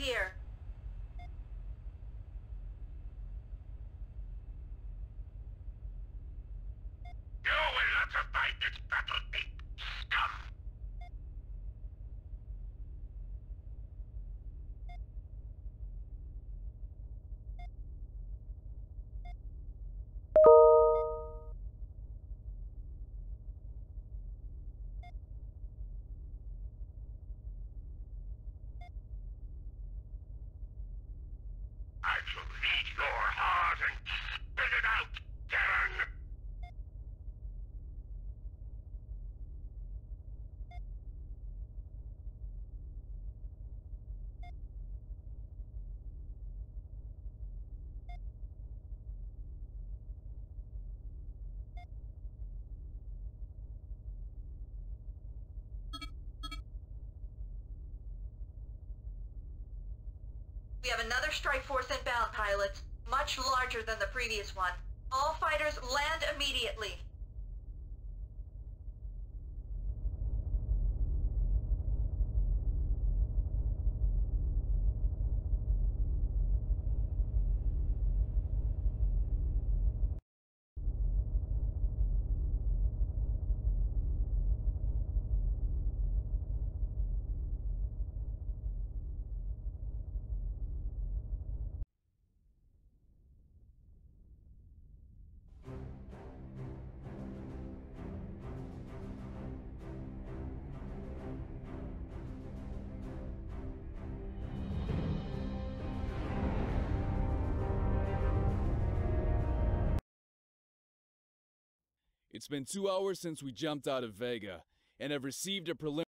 here. We have another strike force inbound, pilots. Much larger than the previous one. All fighters land immediately. It's been two hours since we jumped out of Vega, and have received a preliminary.